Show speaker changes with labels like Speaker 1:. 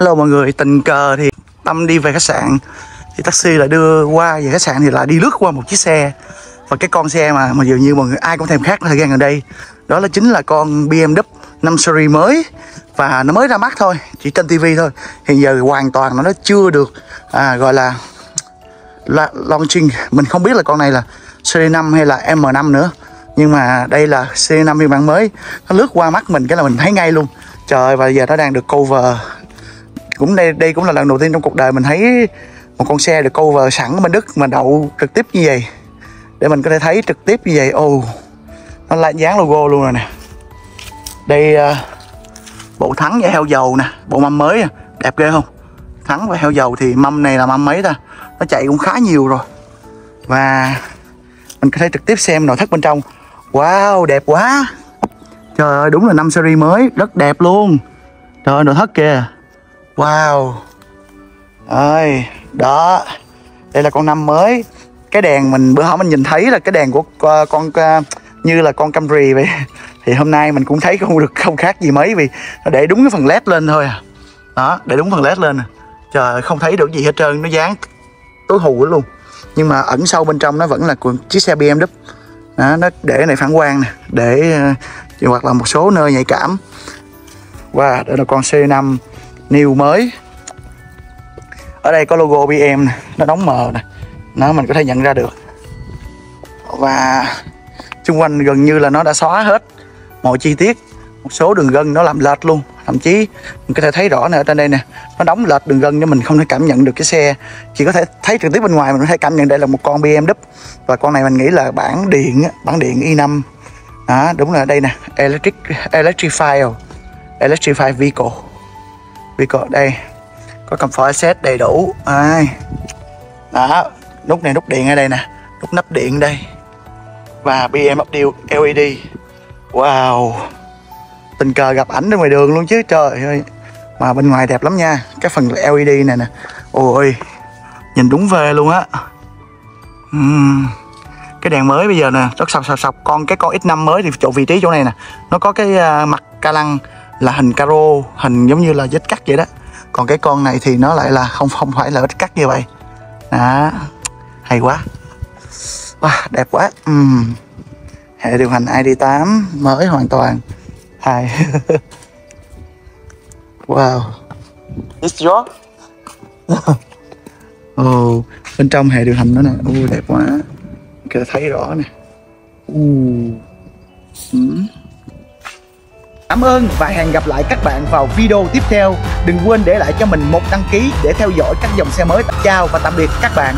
Speaker 1: Hello mọi người, tình cờ thì Tâm đi về khách sạn. Thì taxi lại đưa qua về khách sạn thì lại đi lướt qua một chiếc xe. Và cái con xe mà mà dường như mọi người ai cũng thèm khát thời gian gần đây. Đó là chính là con BMW 5 series mới. Và nó mới ra mắt thôi, chỉ trên TV thôi. Hiện giờ hoàn toàn nó chưa được à, gọi là, là launching. Mình không biết là con này là series 5 hay là M5 nữa. Nhưng mà đây là series 5 phiên bản mới. Nó lướt qua mắt mình cái là mình thấy ngay luôn. Trời và giờ nó đang được cover cũng đây đây cũng là lần đầu tiên trong cuộc đời mình thấy một con xe được cover sẵn ở bên Đức mà đậu trực tiếp như vậy. Để mình có thể thấy trực tiếp như vậy. Ồ oh, nó lại dán logo luôn rồi nè. Đây uh, bộ thắng và heo dầu nè. Bộ mâm mới à, đẹp ghê không? Thắng và heo dầu thì mâm này là mâm mấy ta? Nó chạy cũng khá nhiều rồi. Và mình có thể trực tiếp xem nội thất bên trong. Wow đẹp quá. Trời ơi đúng là năm series mới. Rất đẹp luôn. Trời ơi nội thất kìa. Wow. Ơi đó. Đây là con năm mới. Cái đèn mình bữa hôm mình nhìn thấy là cái đèn của uh, con uh, như là con Camry vậy. Thì hôm nay mình cũng thấy không được không khác gì mấy vì nó để đúng cái phần led lên thôi à. Đó để đúng phần led lên à. trời không thấy được gì hết trơn nó dán tối hù luôn. Nhưng mà ẩn sâu bên trong nó vẫn là chiếc xe BMW đó, nó để này phản quang nè để uh, hoặc là một số nơi nhạy cảm. Và wow, đây là con C5 new mới. Ở đây có logo BM nè, nó đóng mờ nè. Nó mình có thể nhận ra được. Và xung quanh gần như là nó đã xóa hết mọi chi tiết. Một số đường gân nó làm lệch luôn. Thậm chí, mình có thể thấy rõ nè, ở trên đây nè, nó đóng lệch đường gân cho mình không thể cảm nhận được cái xe. Chỉ có thể thấy trực tiếp bên ngoài mình có thể cảm nhận đây là một con BMW và con này mình nghĩ là bản điện bản điện i5 đó, đúng là đây nè, electric, electrified electrified vehicle. Vico đây. Có comfort set đầy đủ. À. đó nút này nút điện ở đây nè. Nút nắp điện đây. Và BMW LED wow. Tình cờ gặp ảnh ở ngoài đường luôn chứ trời ơi. Mà bên ngoài đẹp lắm nha. Cái phần LED này nè. Ôi nhìn đúng về luôn á. Uhm. cái đèn mới bây giờ nè. Rất sọc sọc sọc con cái con X5 mới thì chỗ vị trí chỗ này nè. Nó có cái uh, mặt ca lăng là hình caro hình giống như là vết cắt vậy đó. Còn cái con này thì nó lại là không không phải là vết cắt như vậy. Đó. Hay quá. Wow, đẹp quá. Uhm. hệ điều hành ID8 mới hoàn toàn. Hay. Wow. It's your oh, bên trong hệ điều hành nó nè. Ui đẹp quá. Kìa thấy rõ nè. Uh. Cảm ơn và hẹn gặp lại các bạn vào video tiếp theo. Đừng quên để lại cho mình một đăng ký để theo dõi các dòng xe mới. Chào và tạm biệt các bạn.